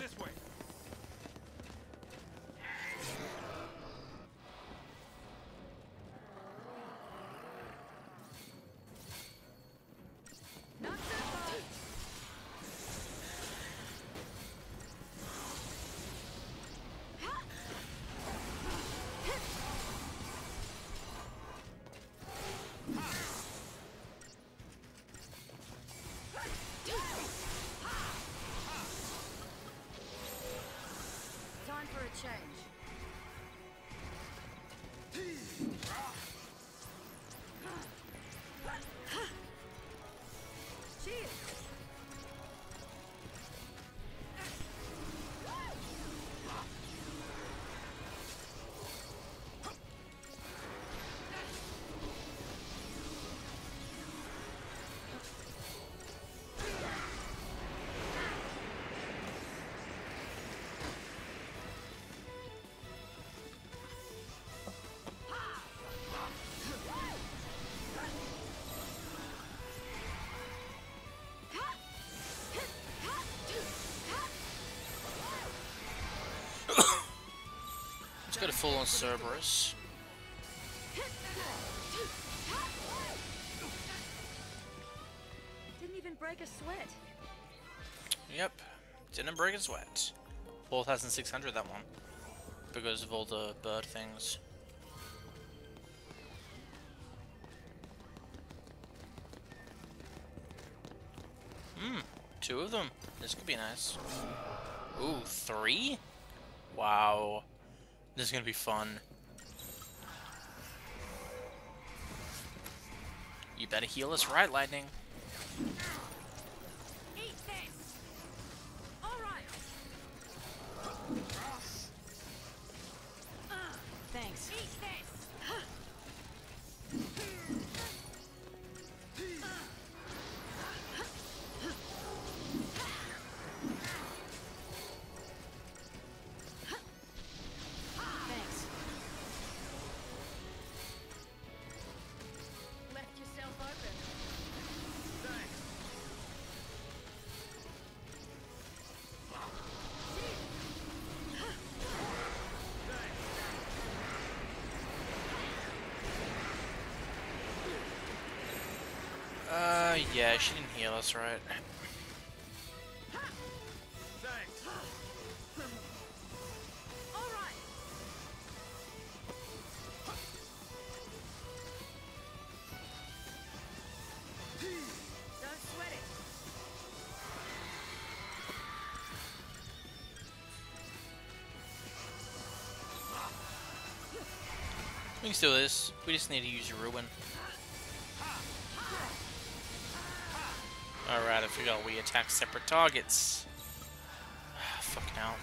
this way. Go to full on Cerberus. Didn't even break a sweat. Yep. Didn't break a sweat. 4,600 that one. Because of all the bird things. Hmm. Two of them. This could be nice. Ooh, three? Wow. This is gonna be fun. You better heal us right, Lightning. Yeah, she didn't heal us, right? We can still do this. We just need to use Ruin. Forgot we attack separate targets. Fuck now.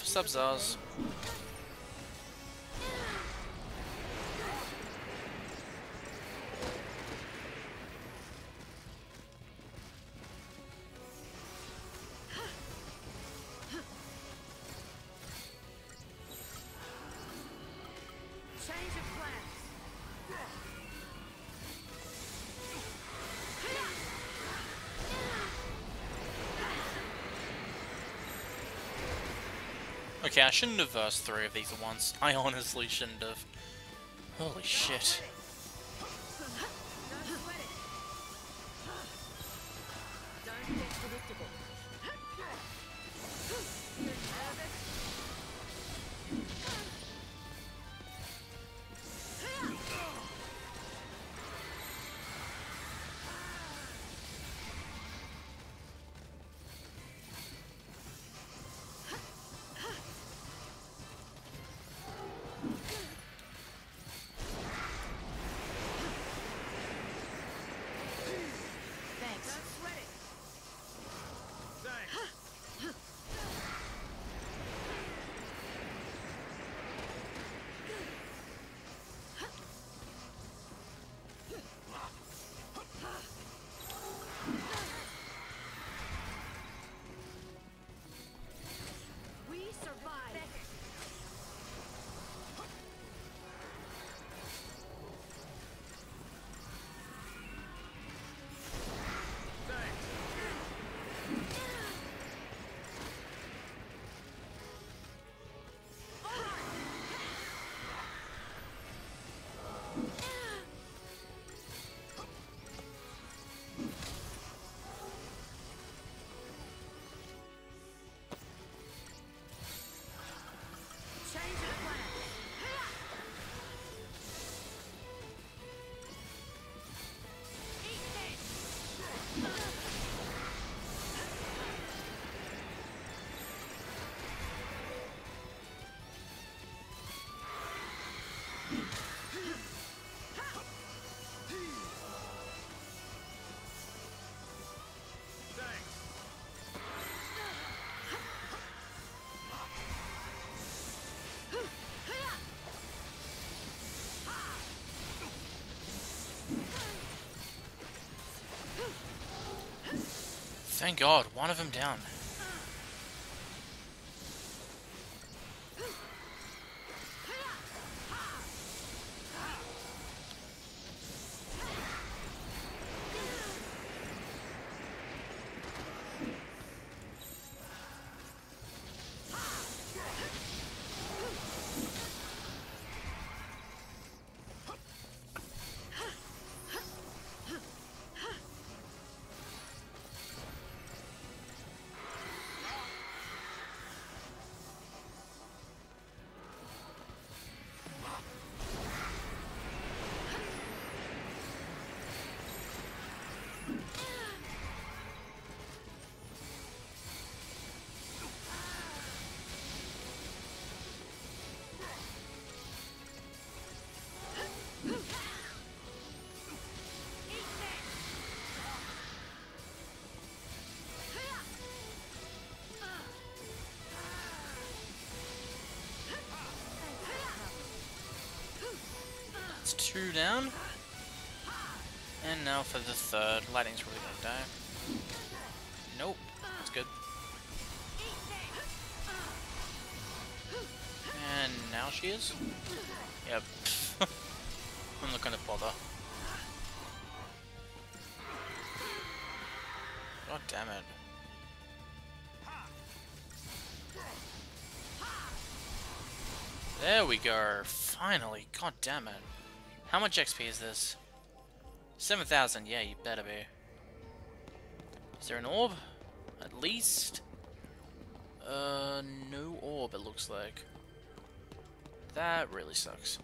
On both I shouldn't have versed three of these at once. I honestly shouldn't have. Holy shit. Thank God, one of them down. Two down. And now for the third. Lightning's probably gonna die. Nope. That's good. And now she is? Yep. I'm not gonna bother. God damn it. There we go. Finally. God damn it. How much XP is this? 7,000. Yeah, you better be. Is there an orb? At least? Uh, no orb it looks like. That really sucks.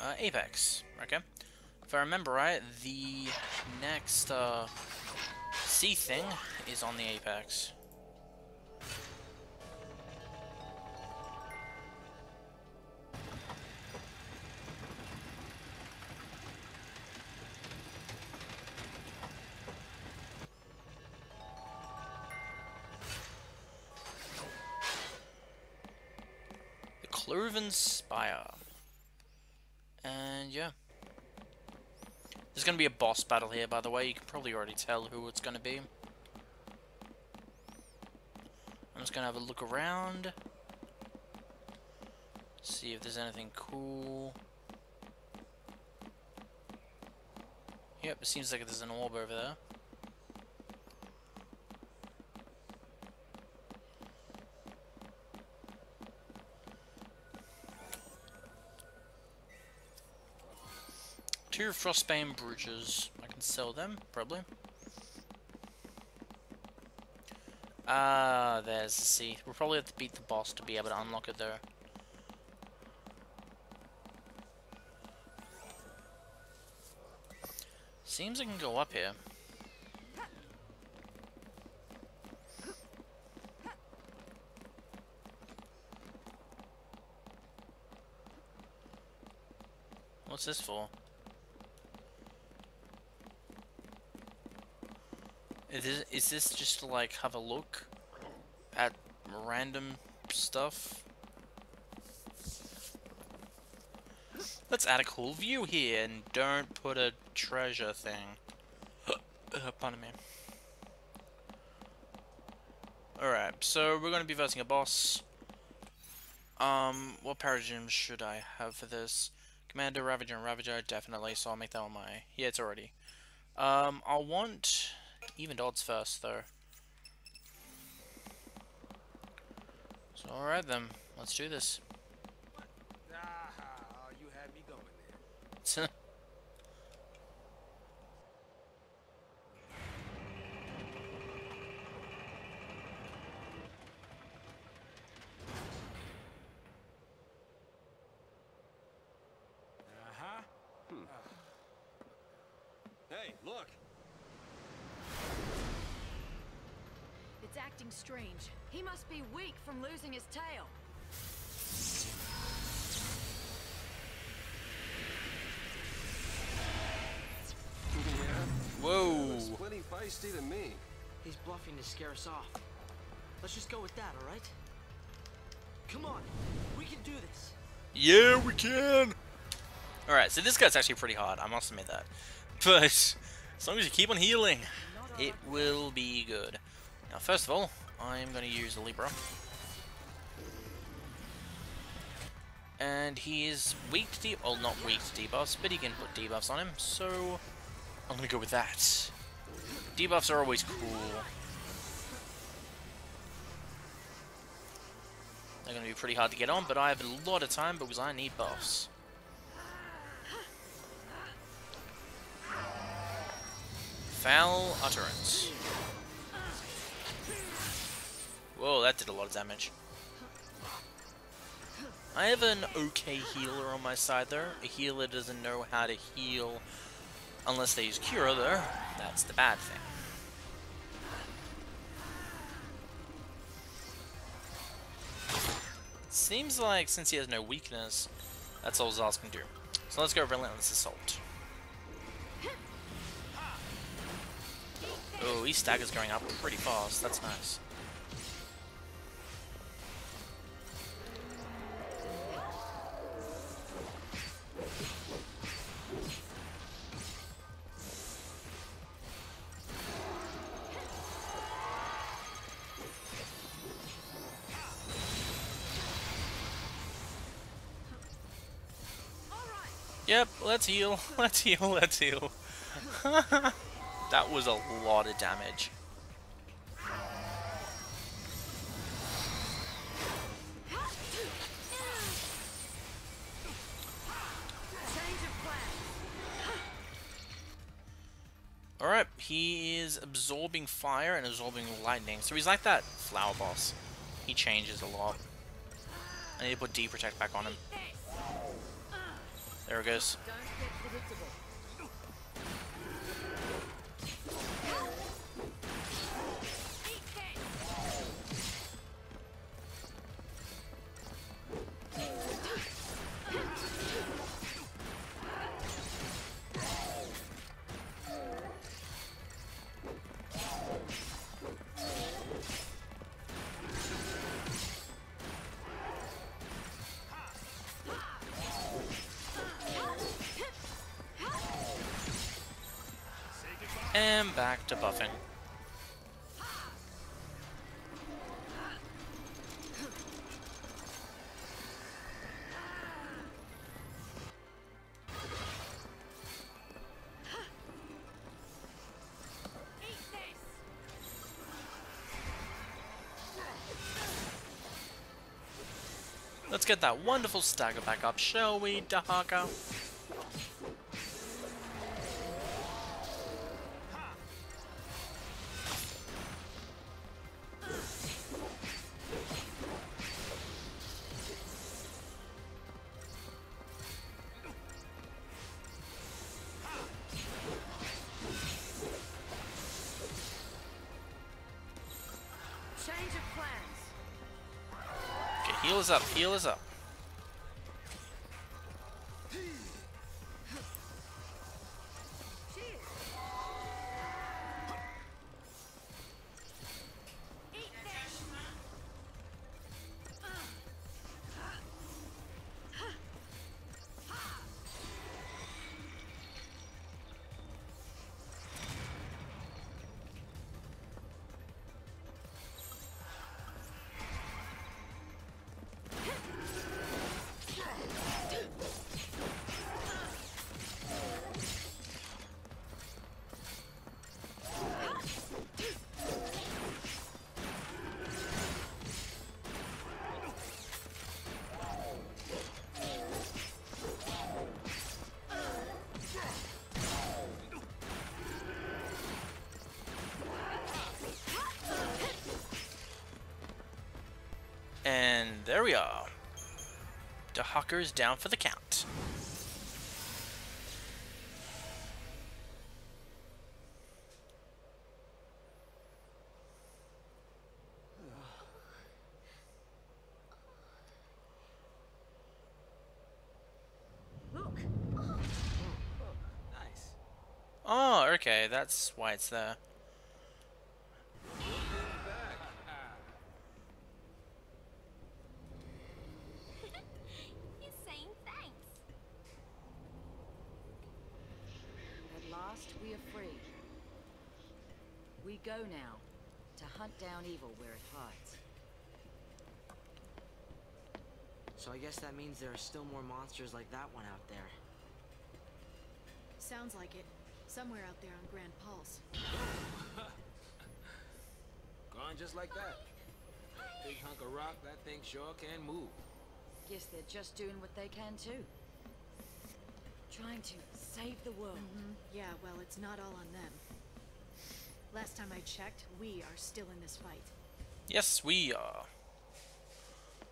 Uh, Apex. Okay. If I remember right, the next, uh, sea thing is on the Apex. Cloven Spire. And yeah. There's going to be a boss battle here, by the way. You can probably already tell who it's going to be. I'm just going to have a look around. See if there's anything cool. Yep, it seems like there's an orb over there. Two Frostbane Brooches. I can sell them, probably. Ah, there's the sea. We'll probably have to beat the boss to be able to unlock it though. Seems I can go up here. What's this for? Is this, is this just to like have a look at random stuff? Let's add a cool view here and don't put a treasure thing. uh, pardon me. Alright, so we're gonna be versing a boss. Um, what paradigm should I have for this? Commando, Ravager, and Ravager, definitely, so I'll make that on my... Yeah, it's already. Um, I'll want even odds first, though. So, alright then, let's do this. Ah, you had me going there. Uh-huh. Hey, look. It's acting strange. He must be weak from losing his tail. Yeah. Whoa! Looks plenty feisty to me. He's bluffing to scare us off. Let's just go with that, alright? Come on, we can do this. Yeah, we can! Alright, so this guy's actually pretty hard, I must admit that. But, as long as you keep on healing, it will be good. Now, first of all, I'm going to use the Libra. And he is weak to debuffs, well not weak to debuffs, but he can put debuffs on him, so I'm going to go with that. Debuffs are always cool. They're going to be pretty hard to get on, but I have a lot of time because I need buffs. Foul Utterance. Whoa, that did a lot of damage. I have an okay healer on my side there. A healer doesn't know how to heal unless they use Cura there. That's the bad thing. Seems like since he has no weakness, that's all Sazh can do. So let's go Relentless Assault. Oh, his stagger's going up pretty fast. That's nice. Yep, let's heal. Let's heal. Let's heal. that was a lot of damage. Alright, he is absorbing fire and absorbing lightning. So he's like that flower boss. He changes a lot. I need to put D-Protect back on him. There it goes. And back to buffing. Let's get that wonderful stagger back up, shall we, Dahaka? Us up, heal us up. And there we are. The is down for the count. Look. Nice. Oh, okay, that's why it's there. He's saying thanks. last, we are free. We go now to hunt down evil where it hides. So I guess that means there are still more monsters like that one out there. Sounds like it. Somewhere out there on Gran Pulse. Gone just like that. Big hunk of rock, that thing sure can move. Guess they're just doing what they can too. Trying to save the world. Mm-hmm. Yeah, well, it's not all on them. Last time I checked, we are still in this fight. Yes, we are.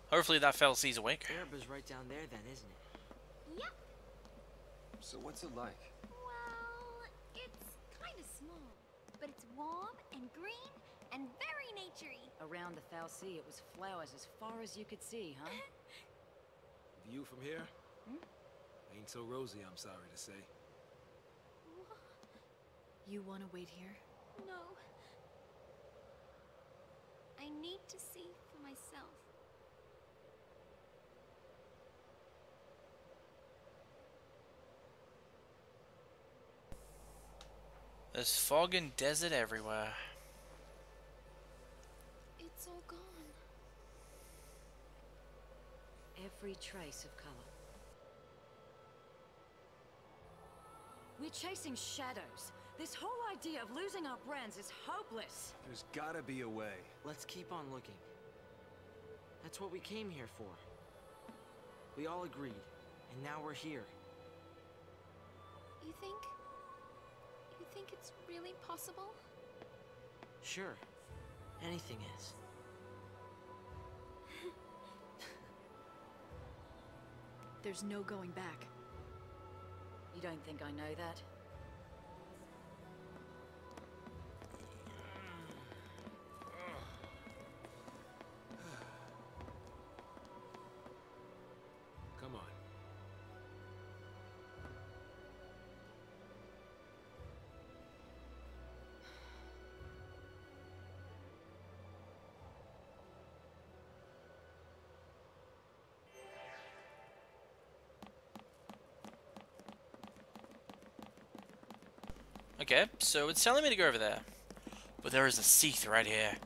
Hopefully that fell sees awake. Oerba is right down there then, isn't it? Yep. So what's it like? Well, it's kind of small, but it's warm and green and very naturey. Around the fal'Cie, it was flowers as far as you could see, huh? View from here? Hmm? Ain't so rosy, I'm sorry to say. You want to wait here? No. I need to see for myself. There's fog and desert everywhere. It's all gone. Every trace of color. We're chasing shadows. This whole idea of losing our brands is hopeless. There's gotta be a way. Let's keep on looking. That's what we came here for. We all agreed, and now we're here. You think? You think it's really possible? Sure, anything is. There's no going back. You don't think I know that? Okay, so it's telling me to go over there. But there is a Cie'th right here.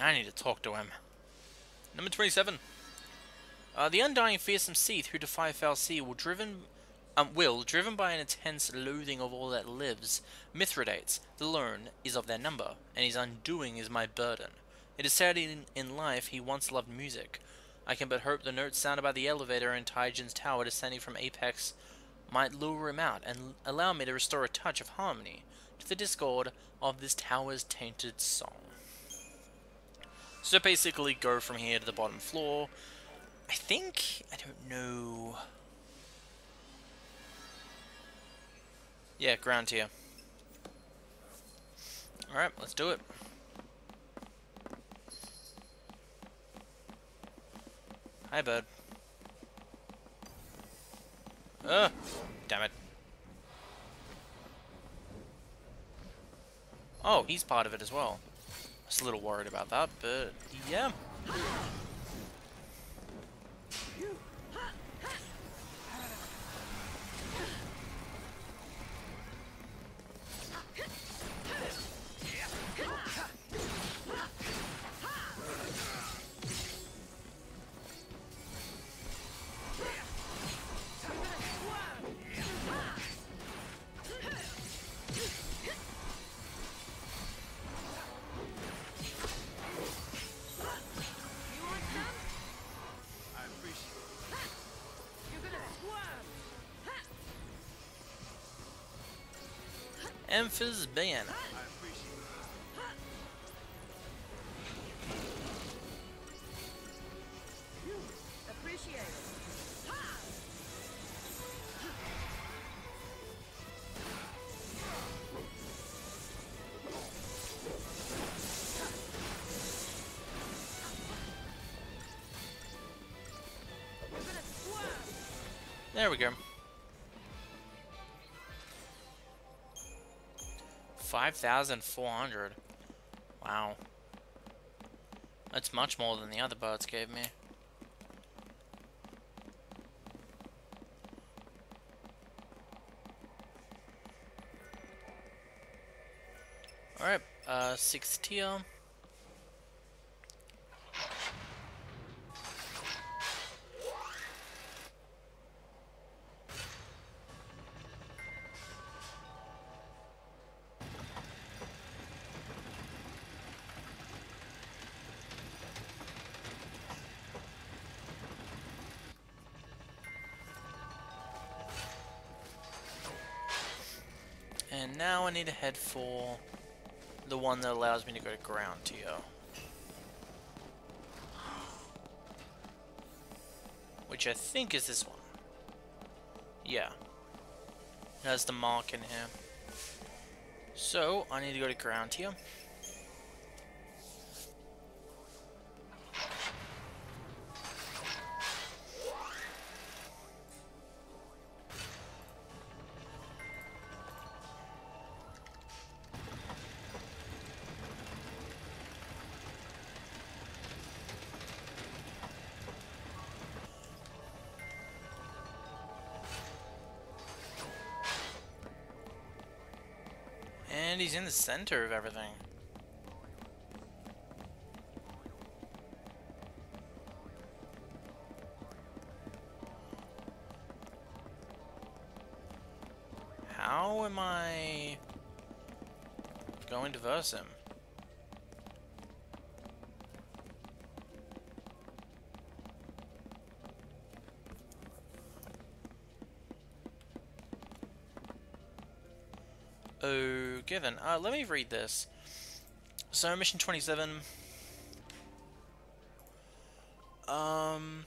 I need to talk to him. Number 27. Uh, the undying fearsome Cie'th who defy fal'Cie will driven um, will, driven by an intense loathing of all that lives, Mithridates, the lone, is of their number, and his undoing is my burden. It is said in, in life he once loved music. I can but hope the notes sounded by the elevator in Taejin's tower descending from Apex might lure him out and allow me to restore a touch of harmony to the discord of this tower's tainted song. So basically go from here to the bottom floor. I think, I don't know... Yeah, ground tier. Alright, let's do it. Hi, bud. Ugh! Damn it. Oh, he's part of it as well. I was a little worried about that, but yeah. Gonna swarm! There we go. 5,400. Wow. That's much more than the other boats gave me. Alright, uh, six tier. And now I need to head for the one that allows me to go to ground tier. Which I think is this one. Yeah. It has the mark in here. So, I need to go to ground tier. And he's in the center of everything. Okay then, uh, let me read this. So, mission 27. Um,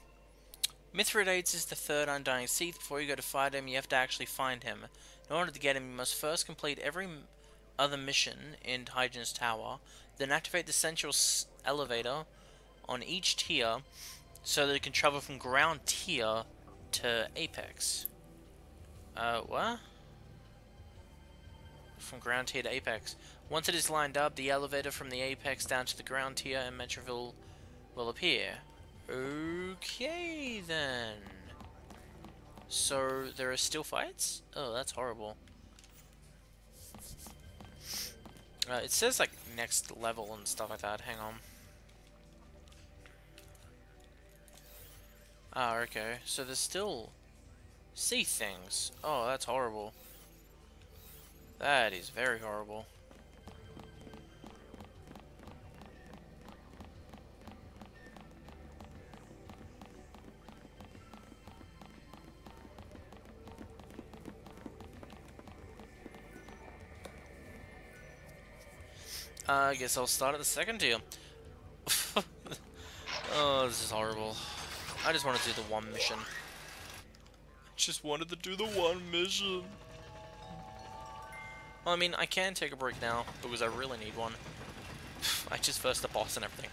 Mithridates is the third Undying Cie'th. Before you go to fight him, you have to actually find him. In order to get him, you must first complete every other mission in Taejin's Tower, then activate the central elevator on each tier so that it can travel from ground tier to Apex. Uh, what? From ground tier to apex. Once it is lined up, the elevator from the apex down to the ground tier in Metroville will appear. Okay, then. So, there are still fights? Oh, that's horrible. Uh, it says, like, next level and stuff like that. Hang on. Ah, okay. So there's still sea things. Oh, that's horrible. That is very horrible. I guess I'll start at the second tier. oh, this is horrible. I just wanted to do the one mission. Just wanted to do the one mission. Well, I mean, I can take a break now, because I really need one. I just first the boss and everything.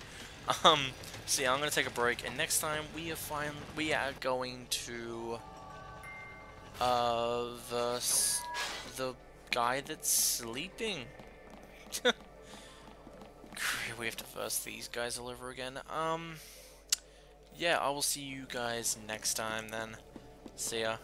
Um, so yeah, I'm gonna take a break, and next time we are fine. We are going to uh the the guy that's sleeping. we have to first these guys all over again. Um, yeah, I will see you guys next time then. See ya.